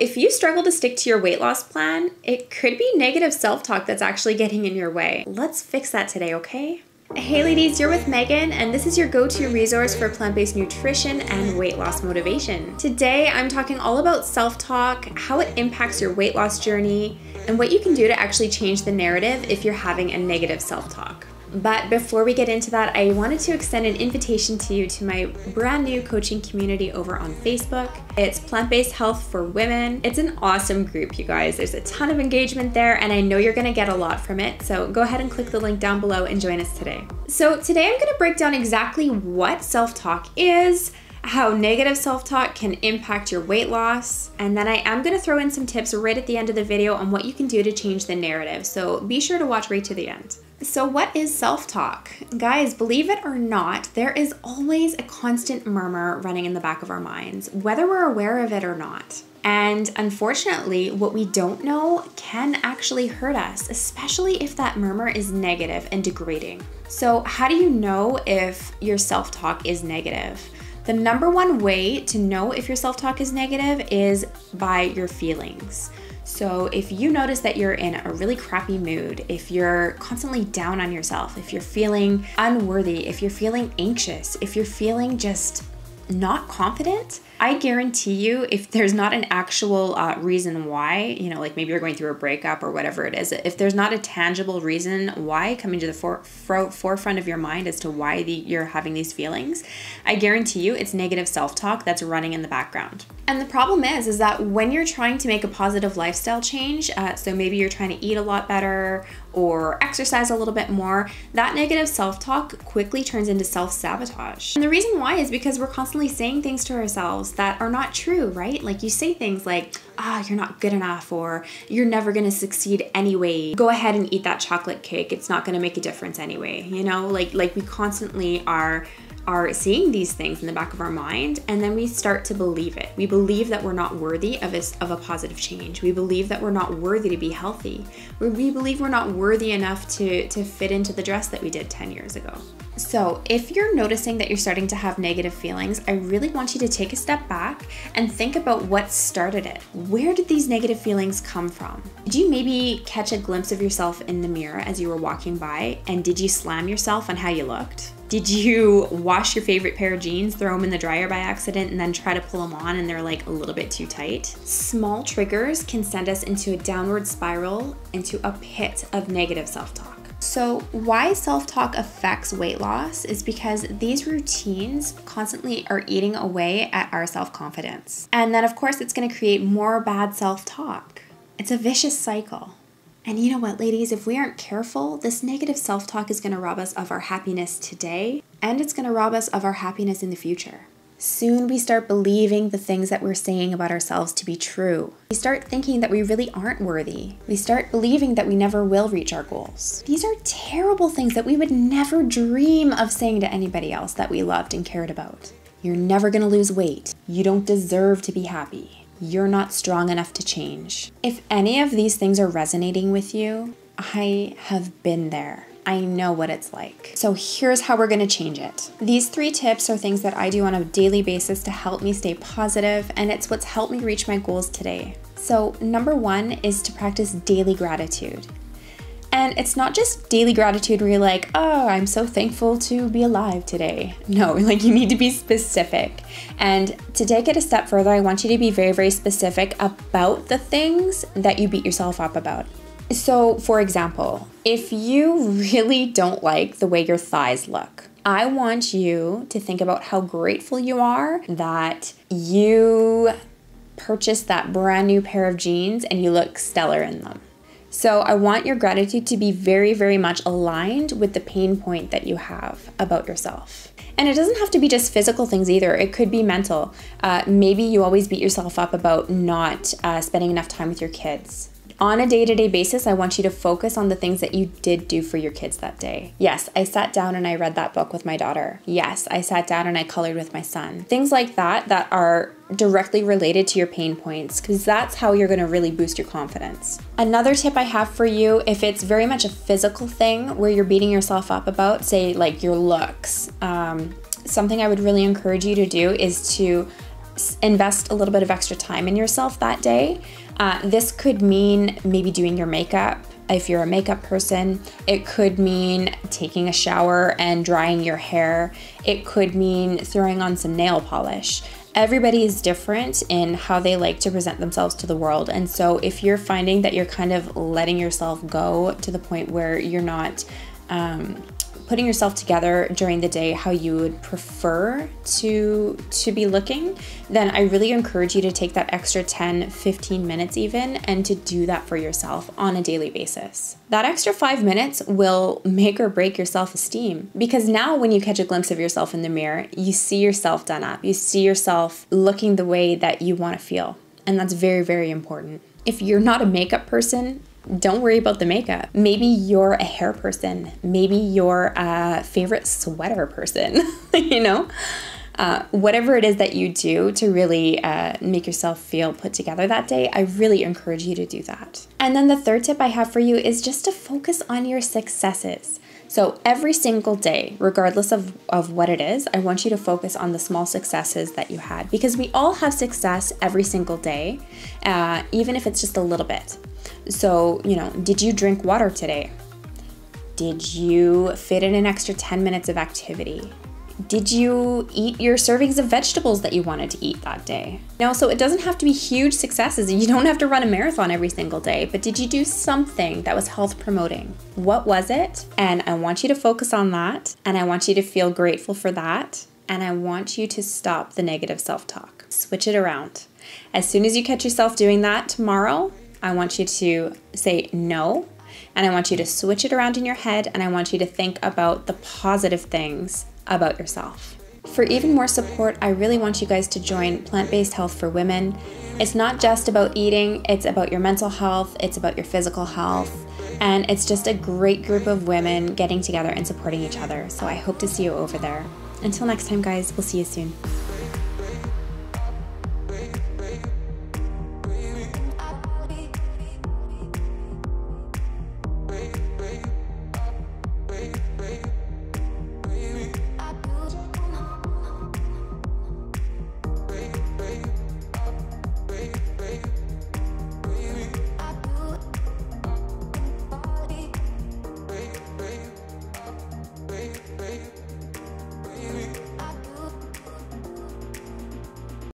If you struggle to stick to your weight loss plan, it could be negative self talk that's actually getting in your way. Let's fix that today, okay? Hey ladies, you're with Megan, and this is your go to resource for plant based nutrition and weight loss motivation. Today, I'm talking all about self talk, how it impacts your weight loss journey, and what you can do to actually change the narrative if you're having a negative self talk. But before we get into that, I wanted to extend an invitation to you to my brand new coaching community over on Facebook. It's Plant Based Health for Women. It's an awesome group, you guys. There's a ton of engagement there, and I know you're gonna get a lot from it. So go ahead and click the link down below and join us today. So, today I'm gonna break down exactly what self talk is how negative self talk can impact your weight loss. And then I am to throw in some tips right at the end of the video on what you can do to change the narrative. So be sure to watch right to the end. So, what is self talk? Guys, believe it or not, there is always a constant murmur running in the back of our minds, whether we're aware of it or not. And unfortunately, what we don't know can actually hurt us, especially if that murmur is negative and degrading. So, how do you know if your self talk is negative? The number one way to know if your self talk is negative is by your feelings. So, if you notice that you're in a really crappy mood, if you're constantly down on yourself, if you're feeling unworthy, if you're feeling anxious, if you're feeling just not confident, I guarantee you, if there's not an actual uh, reason why, you know, like maybe you're going through a breakup or whatever it is, if there's not a tangible reason why coming to the for- for- forefront of your mind as to why the, you're having these feelings, I guarantee you it's negative self talk that's running in the background. And the problem is, is that when you're trying to make a positive lifestyle change, uh, so maybe you're trying to eat a lot better or exercise a little bit more, that negative self talk quickly turns into self sabotage. And the reason why is because we're constantly saying things to ourselves that are not true, right? Like you say things like, ah, oh, you're not good enough, or you're never gonna succeed anyway. Go ahead and eat that chocolate cake. It's not gonna make a difference anyway. You know, like like we constantly are are seeing these things in the back of our mind and then we start to believe it. We believe that we're not worthy of a, of a positive change. We believe that we're not worthy to be healthy. We believe we're not worthy enough to, to fit into the dress that we did 10 years ago. So, if you're noticing that you're starting to have negative feelings, I really want you to take a step back and think about what started it. Where did these negative feelings come from? Did you maybe catch a glimpse of yourself in the mirror as you were walking by? And did you slam yourself on how you looked? Did you wash your favorite pair of jeans, throw them in the dryer by accident, and then try to pull them on and they're like a little bit too tight? Small triggers can send us into a downward spiral, into a pit of negative self talk. So, why self talk affects weight loss is because these routines constantly are eating away at our self confidence. And then, of course, it's going to create more bad self talk. It's a vicious cycle. And you know what, ladies, if we aren't careful, this negative self talk is going to rob us of our happiness today, and it's going to rob us of our happiness in the future. Soon we start believing the things that we're saying about ourselves to be true. We start thinking that we really aren't worthy. We start believing that we never will reach our goals. These are terrible things that we would never dream of saying to anybody else that we loved and cared about. You're never gonna lose weight. You don't deserve to be happy you're not strong enough to change. If any of these things are resonating with you, I have been there. I know what it's like. So here's how we're gonna change it. These three tips are things that I do on a daily basis to help me stay positive, and it's what's helped me reach my goals today. So, number one is to practice daily gratitude. And it's not just daily gratitude where you're like, oh, I'm so thankful to be alive today. No, like you need to be specific. And to take it a step further, I want you to be very, very specific about the things that you beat yourself up about. So, for example, if you really don't like the way your thighs look, I want you to think about how grateful you are that you purchased that brand new pair of jeans and you look stellar in them. So I want your gratitude to be very, very much aligned with the pain point that you have about yourself. And it doesn't have to be just physical things either. It could be mental. Uh, maybe you always beat yourself up about not uh, spending enough time with your kids on a day to day basis, I want you to focus on the things that you did do for your kids that day. Yes, I sat down and I read that book with my daughter. Yes, I sat down and I colored with my son. Things like that that are directly related to your pain points because that's how you're going to really boost your confidence. Another tip I have for you if it's very much a physical thing where you're beating yourself up about, say, like your looks, um, something I would really encourage you to do is to invest a little bit of extra time in yourself that day. Uh, this could mean maybe doing your makeup if you're a makeup person. It could mean taking a shower and drying your hair. It could mean throwing on some nail polish. Everybody is different in how they like to present themselves to the world. And so, if you're finding that you're kind of letting yourself go to the point where you're not um, putting yourself together during the day how you would prefer to to be looking then i really encourage you to take that extra 10 15 minutes even and to do that for yourself on a daily basis. That extra 5 minutes will make or break your self-esteem because now when you catch a glimpse of yourself in the mirror you see yourself done up. You see yourself looking the way that you want to feel and that's very very important. If you're not a makeup person don't worry about the makeup. Maybe you're a hair person. Maybe you're a favorite sweater person, you know? Uh, whatever it is that you do to really uh, make yourself feel put together that day, I really encourage you to do that. And then the third tip I have for you is just to focus on your successes. So every single day, regardless of, of what it is, I want you to focus on the small successes that you had because we all have success every single day, uh, even if it's just a little bit. So, you know, did you drink water today? Did you fit in an extra 10 minutes of activity? Did you eat your servings of vegetables that you wanted to eat that day? Now, so it doesn't have to be huge successes. You don't have to run a marathon every single day, but did you do something that was health promoting? What was it? And I want you to focus on that, and I want you to feel grateful for that, and I want you to stop the negative self talk. Switch it around. As soon as you catch yourself doing that tomorrow, I want you to say no, and I want you to switch it around in your head, and I want you to think about the positive things about yourself. For even more support, I really want you guys to join Plant Based Health for Women. It's not just about eating, it's about your mental health, it's about your physical health, and it's just a great group of women getting together and supporting each other. So I hope to see you over there. Until next time, guys, we'll see you soon.